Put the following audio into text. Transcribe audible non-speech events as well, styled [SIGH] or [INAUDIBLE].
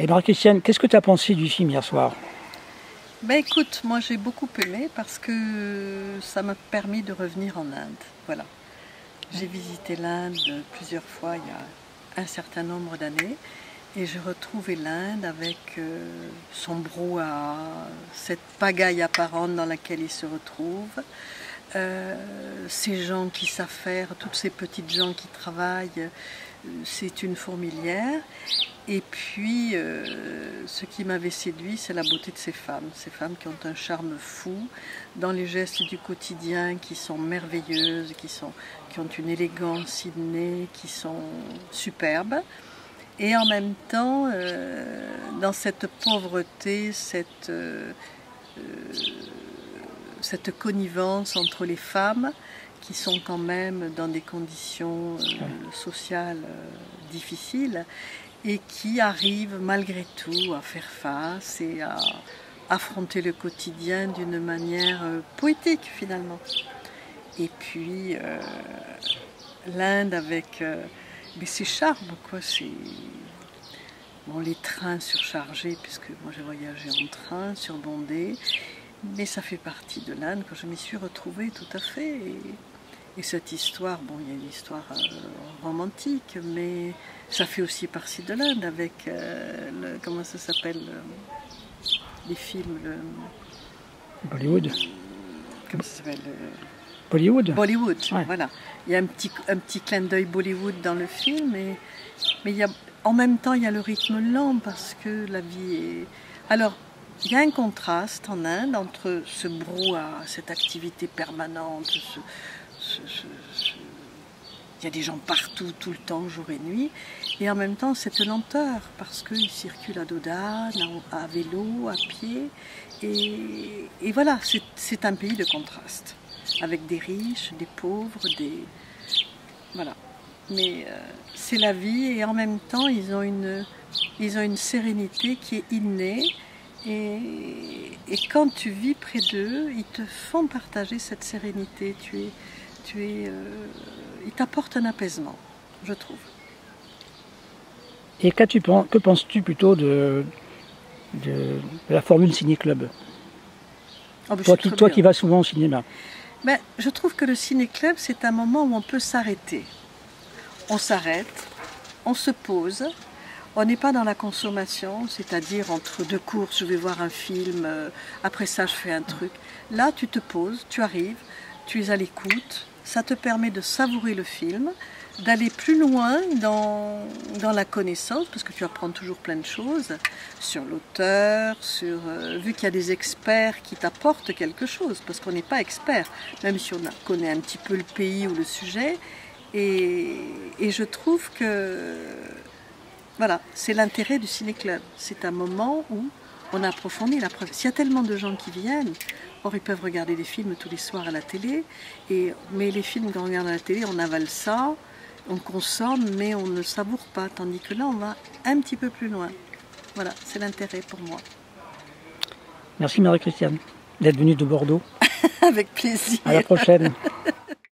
Et Marie-Christiane, qu'est-ce que tu as pensé du film hier soir? Ben écoute, moi j'ai beaucoup aimé parce que ça m'a permis de revenir en Inde. Voilà. J'ai visité l'Inde plusieurs fois il y a un certain nombre d'années et je retrouvais l'Inde avec euh, son brouhaha, cette pagaille apparente dans laquelle il se retrouve, euh, ces gens qui faire, toutes ces petites gens qui travaillent, euh, c'est une fourmilière. Et puis, ce qui m'avait séduit, c'est la beauté de ces femmes, ces femmes qui ont un charme fou dans les gestes du quotidien, qui sont merveilleuses, qui, sont, qui ont une élégance innée, qui sont superbes. Et en même temps, euh, dans cette pauvreté, cette, euh, euh, cette connivence entre les femmes qui sont quand même dans des conditions sociales difficiles et qui arrivent malgré tout à faire face et à affronter le quotidien d'une manière poétique finalement. Et puis l'Inde avec mais c'est charme, quoi. C'est. Bon, les trains surchargés, puisque moi j'ai voyagé en train, surbondé, mais ça fait partie de l'Inde quand je m'y suis retrouvée tout à fait. Cette histoire, bon, il y a une histoire euh, romantique, mais ça fait aussi partie de l'Inde avec, euh, le, comment ça s'appelle, euh, les films. Le, Bollywood. Comment ça s'appelle Bollywood. Bollywood, voilà. Il y a un petit, un petit clin d'œil Bollywood dans le film, mais, mais il y a, en même temps, il y a le rythme lent parce que la vie est. Alors, il y a un contraste en Inde entre ce brouhaha, cette activité permanente, il y a des gens partout, tout le temps, jour et nuit, et en même temps cette lenteur, parce qu'ils circulent à dos à vélo, à pied, et, et voilà, c'est un pays de contraste avec des riches, des pauvres, des... Voilà. Mais euh, c'est la vie et en même temps, ils ont une, ils ont une sérénité qui est innée. Et, et quand tu vis près d'eux, ils te font partager cette sérénité. Tu es, tu es, euh, ils t'apportent un apaisement, je trouve. Et que penses-tu plutôt de, de, la formule Ciné Club? Oh, Toi, qui, toi qui vas souvent au cinéma. Ben, je trouve que le ciné-club, c'est un moment où on peut s'arrêter. On s'arrête, on se pose, on n'est pas dans la consommation, c'est-à-dire entre deux courses, je vais voir un film, euh, après ça je fais un truc. Là, tu te poses, tu arrives, tu es à l'écoute, ça te permet de savourer le film, d'aller plus loin dans, dans, la connaissance, parce que tu apprends toujours plein de choses sur l'auteur, sur euh, vu qu'il y a des experts qui t'apportent quelque chose, parce qu'on n'est pas expert, même si on connaît un petit peu le pays ou le sujet. Et, et je trouve que voilà, c'est l'intérêt du ciné-club. C'est un moment où on approfondit la preuve. S'il y a tellement de gens qui viennent, or ils peuvent regarder des films tous les soirs à la télé, et, mais les films qu'on regarde à la télé, on avale ça, on consomme, mais on ne savoure pas. Tandis que là, on va un petit peu plus loin. Voilà, c'est l'intérêt pour moi. Merci Marie-Christiane d'être venue de Bordeaux. [LAUGHS] Avec plaisir. À la prochaine. [LAUGHS]